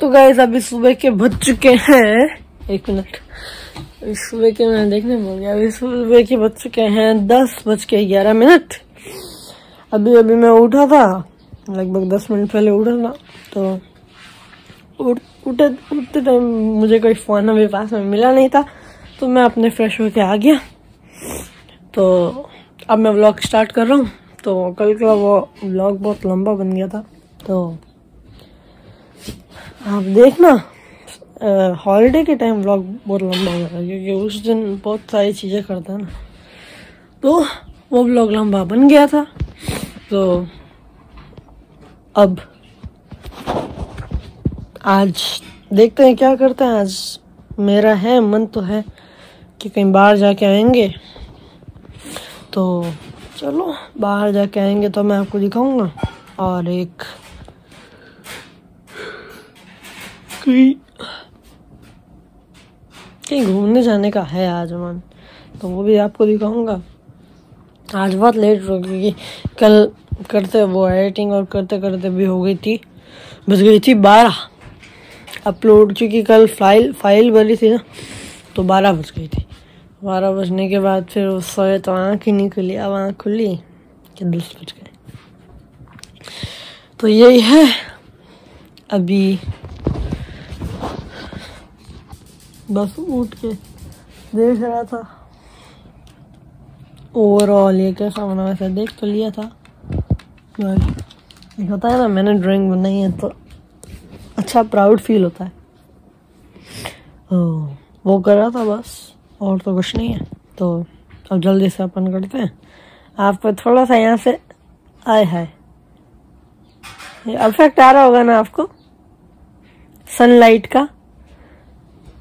तो गाइस अभी सुबह के बज चुके हैं। एक मिनट। अभी सुबह के मैं देखने बोल गया। अभी सुबह के बज चुके हैं दस बज के ग्यारह मिनट। अभी अभी मैं उठा था। लगभग दस मिनट पहले उठा था। तो उठे उठते टाइम मुझे कोई फ़ोन अभी पास में मिला नहीं था। तो मैं अपने फ्रेश होके आ गया। तो अब मैं व्लॉग स्टार्ट कर रहा हूँ। तो कल का वो व्लॉग बहुत लंबा बन गया था। तो आप देखना हॉलीडे के टाइम व्लॉग बहुत लंबा हो गया क्योंकि उस दिन बहुत सारी चीज़ें करता है ना। तो वो व्लॉग लंबा बन गया था तो अब आज देखते हैं क्या करते हैं। आज मेरा है, मन तो है कि कहीं बाहर जाके आएँगे। तो चलो, बाहर जाके आएँगे तो मैं आपको दिखाऊँगा। और एक कहीं कहीं घूमने जाने का है आज मन। तो वो भी आपको दिखाऊँगा। आज बहुत लेट हो क्योंकि कल करते वो एडिटिंग और करते करते भी हो गई थी। बज गई थी बारह। अपलोड क्योंकि कल फ़ाइल फ़ाइल भरी थी ना तो बारह बज गई थी। बारह बजने के बाद फिर उस सोए तो आँख ही नहीं खुली अब आँख खुली कि दस बज गए। तो यही है। अभी बस उठ के देख रहा था। ओवरऑल ये कैसा बना वैसे देख तो लिया था। होता है ना मैंने ड्राइंग बनाई है तो अच्छा प्राउड फील होता है। ओ, वो कर रहा था बस और तो कुछ नहीं है। तो अब जल्दी से अपन करते हैं। आपको थोड़ा सा यहाँ से आए है अफेक्ट आ रहा होगा ना आपको? सनलाइट का?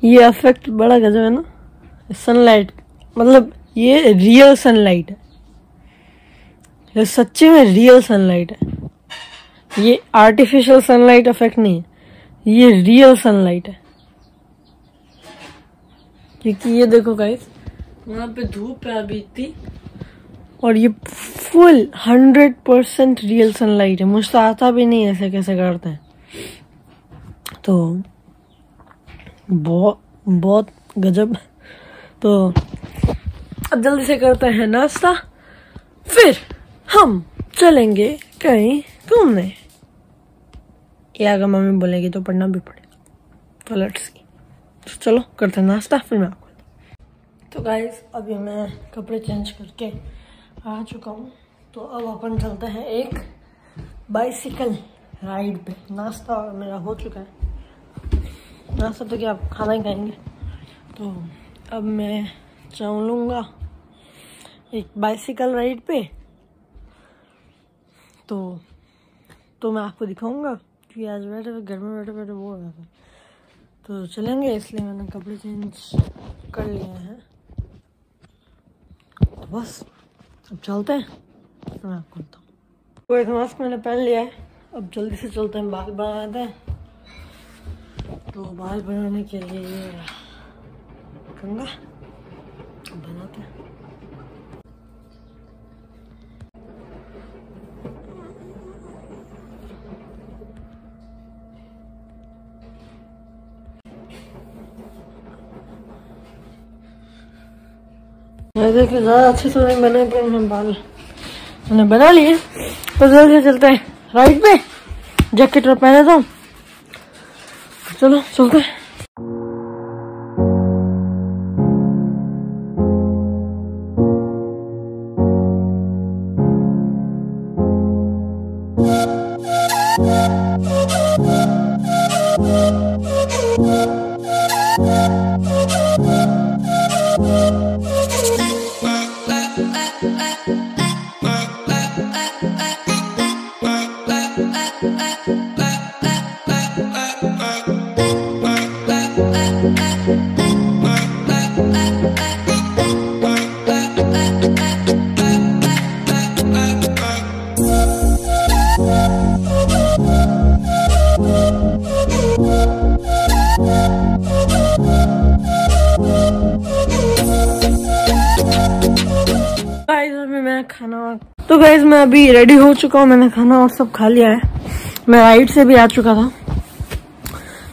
ये इफ़ेक्ट बड़ा गजब है ना। सनलाइट मतलब ये रियल सनलाइट है। ये सच्चे में रियल सनलाइट है। ये आर्टिफिशियल सनलाइट इफ़ेक्ट नहीं है। ये रियल सनलाइट है। क्योंकि ये देखो गाइस वहाँ पे धूप है अभी इतनी और ये full hundred percent real sunlight है। मुझे तो आता भी नहीं ऐसे कैसे करते हैं। तो बहुत बहुत गजब। तो अब जल्दी से करते हैं नाश्ता। फिर हम चलेंगे कहीं घूमने। या अगर मम्मी बोलेगी तो पढ़ना भी पड़ेगा। तो लेट्स तो चलो, करते हैं नाश्ता, फिर मैं आपको तो गाइस अभी मैं कपड़े चेंज करके आ चुका हूँ। तो अब अपन चलते हैं एक बाइसिकल राइड पे। नाश्ता मेरा हो चुका है। नाश्ता तो क्या आप खाना ही खाएँगे। तो अब मैं चलूँगा एक बाइसिकल राइड पे। तो तो मैं आपको दिखाऊँगा क्योंकि आज बैठे घर में बैठे बैठे वो हो था। तो चलेंगे, इसलिए मैंने कपड़े चेंज कर लिए हैं। तो बस, अब चलते हैं। तो मैं आपको बताऊँ। एक मास्क मैंने पहन लिया है। अब जल्दी से चलते हैं, बाल बनाते हैं। तो बाल बनाने के लिए ये कंगा बनाते ज़्यादा अच्छे से नहीं बने, पर मैं बाल मैंने बना लिए। तो जल्दी से चलते हैं। राइट पे? जैकेट और पहने था चलो चलते हैं खाना तो गैस मैं अभी रेडी हो चुका हूँ, मैंने खाना और सब खा लिया है। मैं राइड से भी आ चुका था।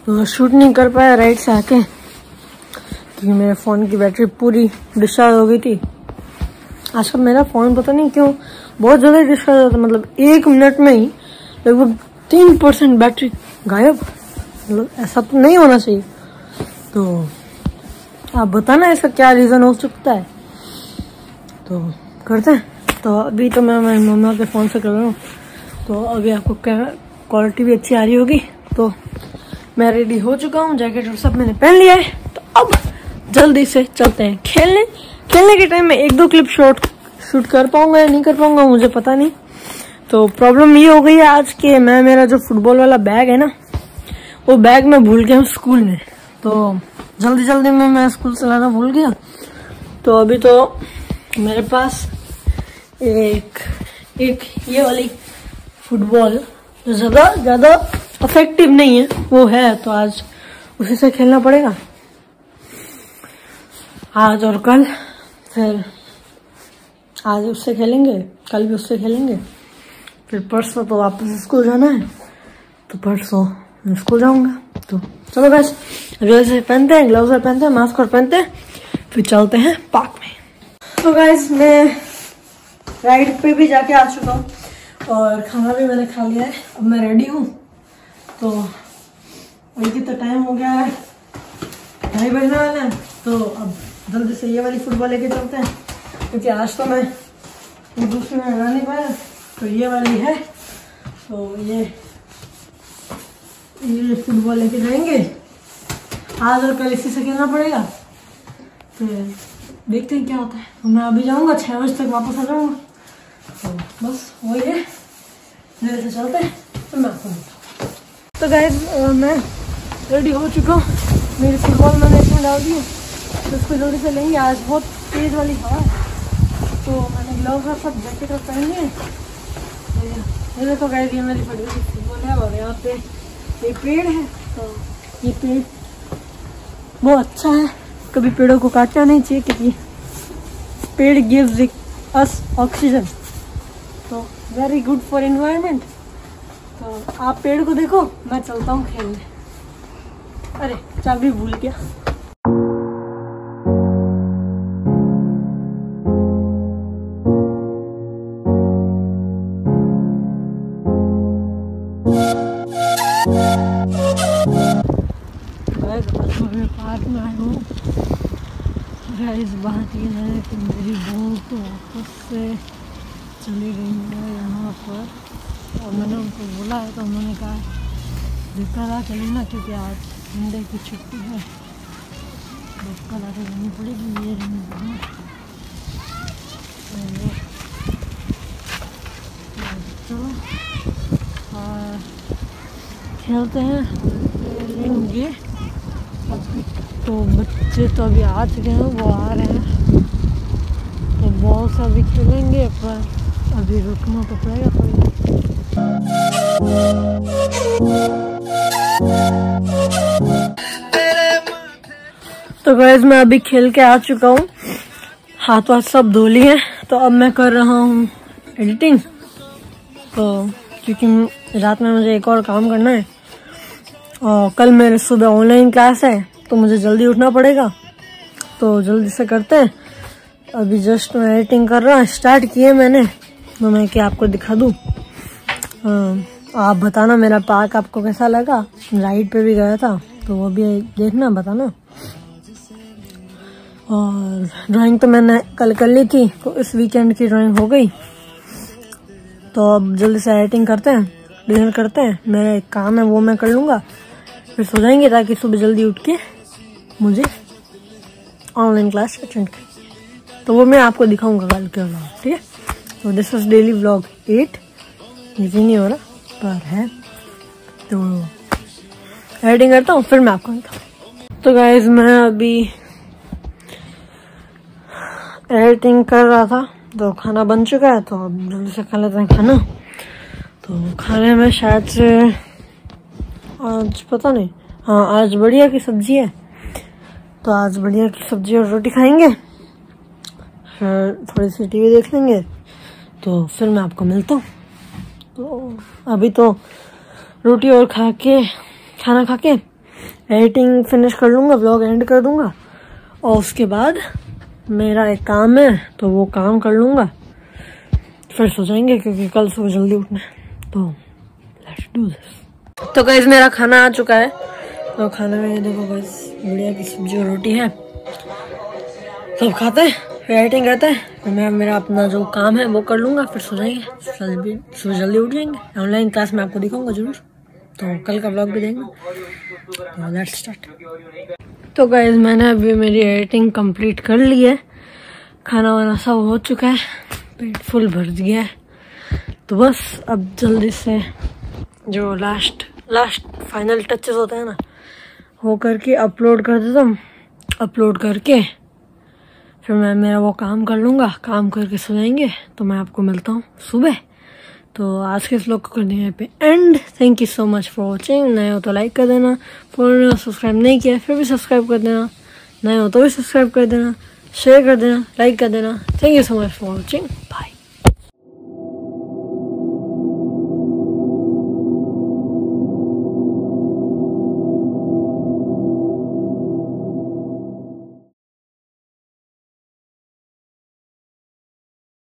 तो शूट नहीं कर पाया राइट से आके। क्योंकि मेरे फ़ोन की बैटरी पूरी डिस्चार्ज हो गई थी। आजकल मेरा फ़ोन पता नहीं क्यों बहुत ज़्यादा डिस्चार्ज होता मतलब एक मिनट में ही लगभग तीन परसेंट बैटरी गायब। मतलब ऐसा तो नहीं होना चाहिए। तो आप बताना ऐसा क्या रीज़न हो सकता है। तो करते हैं। तो अभी तो मैं मेरी मम्मा के फ़ोन से कर रहा हूँ। तो अभी आपको क्वालिटी भी अच्छी आ रही होगी। तो मैं रेडी हो चुका हूँ। जैकेट और सब मैंने पहन लिया है। तो अब जल्दी से चलते हैं। खेलने खेलने के टाइम में एक दो क्लिप शॉट शूट कर पाऊँगा या नहीं कर पाऊँगा, मुझे पता नहीं। तो प्रॉब्लम ये हो गई है आज के मैं, मेरा जो फुटबॉल वाला बैग है ना, वो बैग मैं भूल गया हूँ स्कूल में। तो जल्दी जल्दी में मैं स्कूल से लाना भूल गया। तो अभी तो मेरे पास एक एक ये वाली फुटबॉल ज़्यादा ज़्यादा इफ़ेक्टिव नहीं है, वो है तो आज उसी से खेलना पड़ेगा। आज और कल, फिर आज उससे खेलेंगे, कल भी उससे खेलेंगे। फिर परसों तो वापस स्कूल जाना है तो परसों मैं स्कूल जाऊँगा। तो चलो बस से पहनते हैं ग्लव्स पहनते हैं मास्क और पहनते हैं, फिर चलते हैं पार्क में। तो गैस मैं राइड पे भी जाके आ चुका हूँ, और खाना भी मैंने खा लिया है। अब मैं रेडी हूँ तो अभी तो टाइम हो गया है, ढाई बजने वाले हैं तो अब जल्दी से ये वाली फुटबॉल लेके चलते हैं, क्योंकि आज तो मैं दूसरी में लगा नहीं पाया तो ये वाली है तो ये ये फुटबॉल लेके जाएँगे। आज और कल इसी से खेलना पड़ेगा। फिर देखते हैं क्या होता है। तो मैं अभी जाऊँगा छः बजे तक वापस आ जाऊँगा। तो बस वही है। मेरे से चलते हैं तो मैं आपको तो गाइज़ मैं रेडी हो चुका हूँ। मेरी फुटबॉल मैंने इसमें डाल दी तो जल्दी से लेंगे। आज बहुत तेज़ वाली हवा तो मैंने ग्लव्स और सब जैकेट और पहन लिए। ये देखो गाइस ये मेरी बड़ी है और यहाँ पे एक पेड़ है। तो ये पेड़ बहुत अच्छा है। कभी पेड़ों को काटना नहीं चाहिए, क्योंकि पेड़ गिव्स अस ऑक्सीजन तो वेरी गुड फॉर एनवायरनमेंट तो आप पेड़ को देखो, मैं चलता हूँ खेलने। अरे, चाबी भूल गया। इस बात ये है कि मेरी बहू तो वापस से चली गई है यहाँ पर। और मैंने उनको बोला है तो उन्होंने कहा कल आ चली ना, क्योंकि आज संडे की छुट्टी है। तो कल आके जानी पड़ेगी। ये रही चलो और खेलते हैं, खेलेंगे। तो बच्चे तो अभी आ चुके हैं, वो आ रहे हैं। तो बॉल से अभी खेलेंगे, पर अभी रुकना तो पड़ेगा थोड़ी तो गैस मैं अभी खेल के आ चुका हूँ। हाथ वाथ सब धो लिए तो अब मैं कर रहा हूँ एडिटिंग तो क्योंकि रात में मुझे एक और काम करना है। और कल मेरे सुबह ऑनलाइन क्लास है। तो मुझे जल्दी उठना पड़ेगा। तो जल्दी से करते हैं। अभी जस्ट मैं एडिटिंग कर रहा स्टार्ट किए मैंने। तो मैं क्या आपको दिखा दूँ? आप बताना मेरा पार्क आपको कैसा लगा? राइड पे भी गया था तो वो भी देखना, बताना। और ड्राइंग तो मैंने कल कर ली थी तो इस वीकेंड की ड्राइंग हो गई। तो अब जल्दी से एडिटिंग करते हैं डिनर करते हैं। मेरा एक काम है, वो मैं कर लूँगा। फिर सो जाएँगे ताकि सुबह जल्दी उठ के मुझे ऑनलाइन क्लास अटेंड करें तो वो मैं आपको दिखाऊँगा कल के व्लॉग ठीक है? तो this was daily vlog eight ये नहीं हो रहा, पर है। तो एडिटिंग करता हूँ, फिर मैं आपको तो गाइज़ मैं अभी एडिटिंग कर रहा था तो खाना बन चुका है तो अब जल्दी से खा लेते हैं खाना। तो खाने में शायद से आज पता नहीं हाँ आज बढ़िया की सब्ज़ी है। तो आज बढ़िया सब्ज़ी और रोटी खाएँगे। थोड़ी सी टीवी देख लेंगे। तो फिर मैं आपको मिलता हूँ। तो अभी तो रोटी और खा के, खाना खा के एडिटिंग फिनिश कर लूँगा ब्लॉग एंड कर दूँगा। और उसके बाद मेरा एक काम है तो वो काम कर लूँगा। फिर सो जाएँगे क्योंकि कल सुबह जल्दी उठना है। तो लेट्स डू दिस तो गाइज़ मेरा खाना आ चुका है। तो खाने में देखो बस बढ़िया की सब्ज़ी और रोटी है। सब खाते हैं, फिर एडिटिंग करते हैं। तो मैं, मेरा अपना जो काम है, वो कर लूँगा, फिर सो जाएँगे। सुबह जल्दी उठ जाएँगे। ऑनलाइन क्लास में आपको दिखाऊँगा ज़रूर। तो कल का ब्लॉग भी देंगे। तो लेट्स स्टार्ट तो गाइज़ मैंने अभी मेरी एडिटिंग कंप्लीट कर ली है। खाना वाना सब हो चुका है। पेट फुल भर गया है। तो बस, अब जल्दी से जो लास्ट लास्ट फाइनल टचेस होते हैं ना वो करके अपलोड कर देता हूँ। अपलोड करके फिर मैं मेरा वो काम कर लूँगा। काम करके सो जाएँगे तो मैं आपको मिलता हूँ सुबह। तो आज के इस लोग को कर देंगे पे and thank you so much for watching नए हो तो लाइक कर देना। फ़ोन सब्सक्राइब नहीं किया, फिर भी सब्सक्राइब कर देना। नए हो तो भी सब्सक्राइब कर देना। शेयर कर देना लाइक कर देना। Thank you so much for watching bye